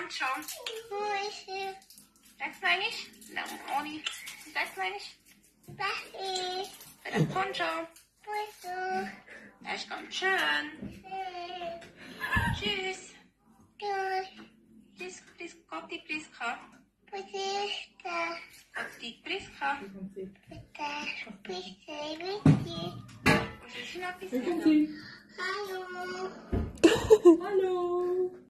Ancho. Sag's mal nicht. Na, Oni. Sag's mal nicht. Sag Poncho. Ja, ich komm. Schön. Tschüss. Tschüss, Tschüss, Gott, die Priska. Priska. Gott, die Priska. Hallo. Hallo.